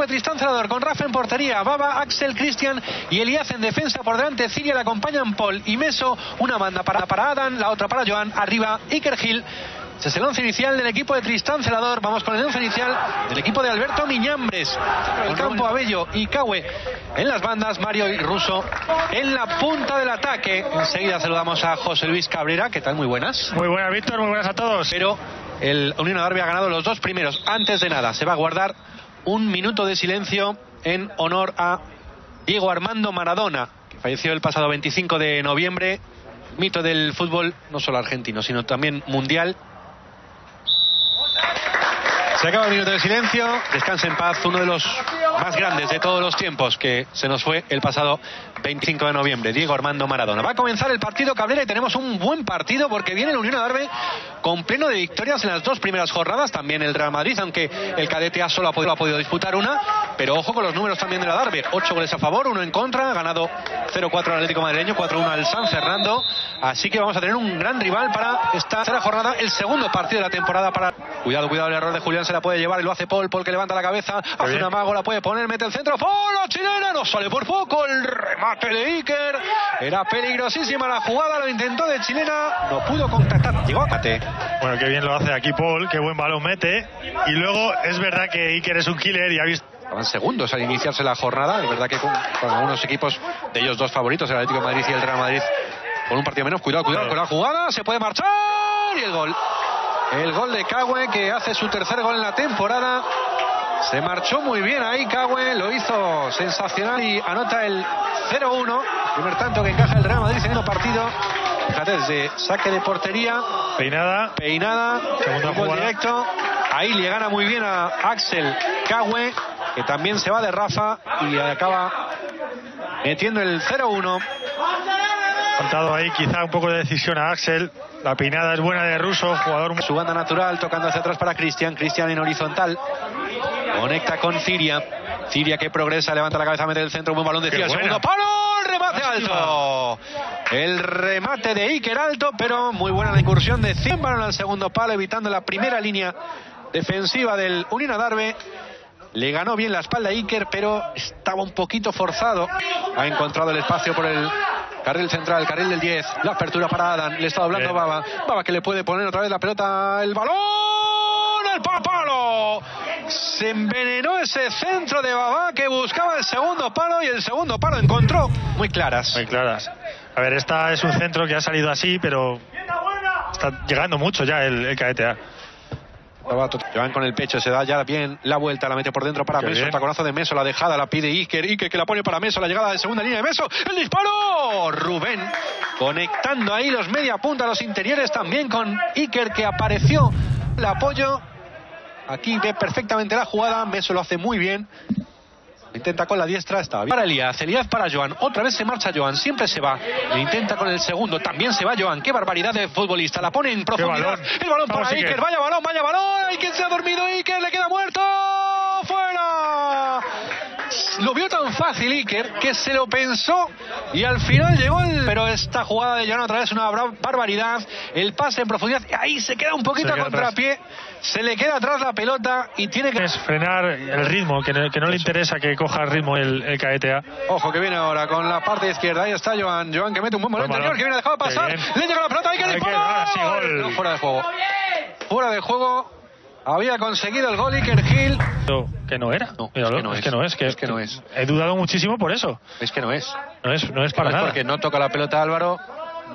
Pues Tristán Celador con Rafa en portería, Baba, Axel, Cristian y Elías en defensa por delante. Ciria le acompañan Paul y Meso. Una banda para, para Adam, la otra para Joan. Arriba Iker Gil. Ese es el once inicial del equipo de Tristán Celador. Vamos con el once inicial del equipo de Alberto Miñambres. El campo Abello y Cahue en las bandas, Mario y Russo en la punta del ataque. Enseguida saludamos a José Luis Cabrera. ¿Qué tal? Muy buenas. Muy buenas, Víctor. Muy buenas a todos. Pero el Unión Darby ha ganado los dos primeros. Antes de nada, se va a guardar un minuto de silencio en honor a Diego Armando Maradona, que falleció el pasado 25 de noviembre, mito del fútbol no solo argentino, sino también mundial. Se acaba el minuto de silencio, descanse en paz, uno de los más grandes de todos los tiempos que se nos fue el pasado 25 de noviembre, Diego Armando Maradona. Va a comenzar el partido Cabrera y tenemos un buen partido porque viene el Unión Adarve con pleno de victorias en las dos primeras jornadas, también el Real Madrid, aunque el cadete A solo ha podido, ha disputar una, pero ojo con los números también de la Darbe, 8 goles a favor, uno en contra, ganado 0-4 al Atlético Madrileño, 4-1 al San Fernando, así que vamos a tener un gran rival para esta jornada, el segundo partido de la temporada para... Cuidado, cuidado, el error de Julián se la puede llevar y lo hace Paul, Paul que levanta la cabeza, hace un amago, la puede poner, mete el centro, Paul, la chilena, no sale por poco, el remate de Iker, era peligrosísima la jugada, lo intentó de chilena, no pudo contactar, llegó a Cate. Bueno, qué bien lo hace aquí Paul, qué buen balón mete. Y luego es verdad que Iker es un killer y ha visto. Estaban segundos al iniciarse la jornada. Es verdad que con, con algunos equipos de ellos dos favoritos, el Atlético de Madrid y el Real Madrid, con un partido menos. Cuidado, cuidado con la jugada. Se puede marchar. Y el gol. El gol de Cahue que hace su tercer gol en la temporada. Se marchó muy bien ahí Cahue, lo hizo sensacional y anota el 0-1. Primer tanto que encaja el Real Madrid en el partido. Fíjate, desde saque de portería. Peinada. Peinada. Segunda gol jugada. directo. Ahí le gana muy bien a Axel Cahue, que también se va de Rafa y acaba metiendo el 0-1. Faltado ahí quizá un poco de decisión a Axel. La peinada es buena de Russo, jugador. Su banda natural tocando hacia atrás para Cristian. Cristian en horizontal. Conecta con Ciria. Ciria que progresa, levanta la cabeza, mete el centro, buen balón de Ciria. Segundo palo, el remate alto. El remate de Iker alto, pero muy buena la incursión de 100 balón al segundo palo, evitando la primera línea defensiva del Unión Adarve. Le ganó bien la espalda a Iker, pero estaba un poquito forzado. Ha encontrado el espacio por el carril central, carril del 10. La apertura para Adam. Le está doblando. Baba. Baba que le puede poner otra vez la pelota. El balón. El pa- palo. Se envenenó ese centro de Baba que buscaba el segundo palo y el segundo palo encontró muy claras. Muy claras. A ver, esta es un centro que ha salido así, pero está llegando mucho ya el, el KTA. Joan con el pecho, se da ya bien la vuelta, la mete por dentro para Qué Meso, bien. taconazo de Meso, la dejada, la pide Iker, Iker que la pone para Meso, la llegada de segunda línea de Meso, el disparo, Rubén, conectando ahí los media punta, los interiores también con Iker que apareció el apoyo, aquí ve perfectamente la jugada, Meso lo hace muy bien, Intenta con la diestra, está bien. Para Elías, Elías para Joan. Otra vez se marcha Joan, siempre se va. Le intenta con el segundo, también se va Joan. Qué barbaridad de futbolista. La pone en profundidad. balón. El balón Vamos, para Iker. Iker. Vaya balón, vaya balón. Iker se ha dormido. Iker le queda muerto. ¡Fuera! Lo vio tan fácil Iker que se lo pensó y al final llegó el... Pero esta jugada de Joan otra vez una barbaridad. El pase en profundidad. Ahí se queda un poquito a contrapié. Se le queda atrás la pelota y tiene que... Es frenar el ritmo, que no, que no le interesa que coja ritmo el, el KTA. Ojo que viene ahora con la parte izquierda. Ahí está Joan. Joan que mete un buen balón interior que viene dejado pasar. Le llega la pelota. Hay que disparar. sí. No, fuera de juego. Fuera de juego. Había conseguido el gol Iker Gil. Que no era. No, Míralo, es que no es. que no es. que- Es que no es. He dudado muchísimo por eso. Es que no es. No es, no es para No es nada. porque no toca la pelota Álvaro.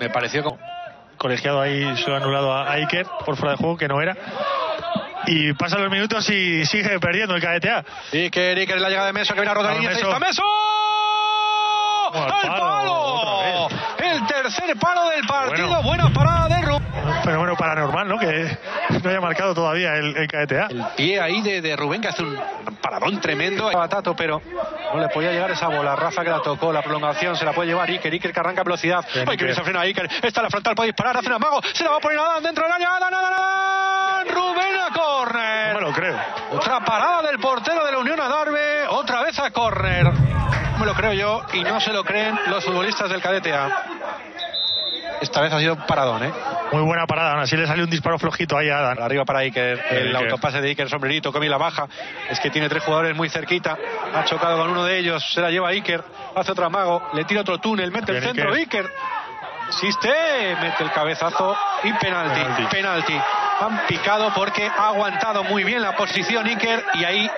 Me pareció como... colegiado ahí se lo ha anulado a a Iker por fuera de juego, que no era. Y pasan los minutos y sigue perdiendo el KTA. Iker, Iker, la llegada de Meso que viene a línea. Meso. ¡Está Meso! al ¡Al palo! El tercer palo del partido. Bueno. Buena parada de Rubén. Fenómeno paranormal, ¿no? Que no haya marcado todavía el, el KTA. El pie ahí de, de Rubén que hace un paradón tremendo. Batato, pero no le podía llegar esa bola. Rafa que la tocó, la prolongación se la puede llevar Iker. Iker que arranca a velocidad. Bien, Ay, que bien se frena Iker. Está la frontal, puede disparar, hace un amago. Se la va a poner Adán dentro del área. Adán, Adán, Adán. Rubén a No córner. me lo creo. Otra parada del portero de la Unión Adarve. Otra vez a córner. No me lo creo yo y no se lo creen los futbolistas del cadete A. esta vez ha sido un paradón, ¿eh? Muy buena parada, aún así le salió un disparo flojito ahí a Adam. Arriba para Iker, el autopase de Iker, sombrerito, Comi la baja. Es que tiene tres jugadores muy cerquita. Ha chocado con uno de ellos, se la lleva Iker, hace otro amago, le tira otro túnel, mete el centro, Iker. Iker. Existe, mete el cabezazo y penalti, Penalti. penalti. Han picado porque ha aguantado muy bien la posición Iker y ahí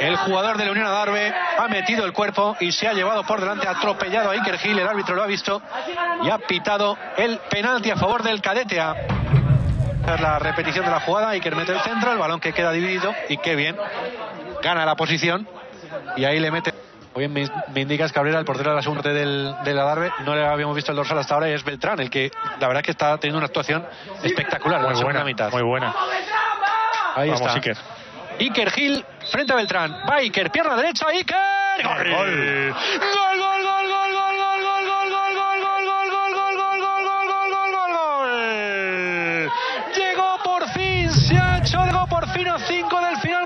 el jugador de la Unión Adarve ha metido el cuerpo y se ha llevado por delante, atropellado a Iker Gil, el árbitro lo ha visto y ha pitado el penalti a favor del cadete A. Es la repetición de la jugada, Iker mete el centro, el balón que queda dividido y qué bien, gana la posición y ahí le mete. Muy bien, me, indicas Cabrera, el portero de la segunda parte del, del Adarve, no le habíamos visto el dorsal hasta ahora y es Beltrán, el que la verdad es que está teniendo una actuación espectacular en la Muy buena, mitad. muy buena. Ahí Vamos, está. Iker. Iker Gil frente a Beltrán. Va Iker, pierna derecha, Iker. ¡Gol! ¡Gol, gol, gol, gol, gol! gol, gol, gol, gol, gol, gol, gol, gol, gol, gol, gol, gol, gol, gol, gol. Llegó por fin, se ha hecho algo por fin a 5 del final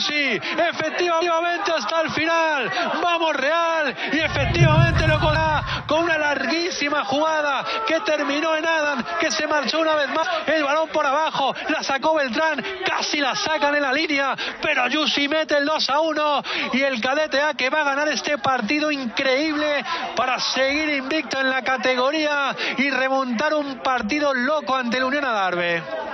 Yusi. Efectivamente hasta el final. Vamos Real y efectivamente lo cola con una larguísima jugada que terminó en Adam, que se marchó una vez más. El balón por abajo, la sacó Beltrán, casi la sacan en la línea, pero Yusi mete el 2 a 1 y el cadete A que va a ganar este partido increíble para seguir invicto en la categoría y remontar un partido loco ante el Unión Adarve.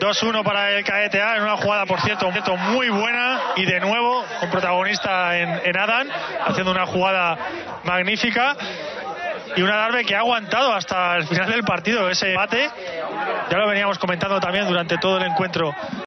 2-1 para el KTA en una jugada, por cierto, muy buena y de nuevo un protagonista en, en Adán, haciendo una jugada magnífica y una Darbe que ha aguantado hasta el final del partido ese mate. Ya lo veníamos comentando también durante todo el encuentro